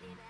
body, baby.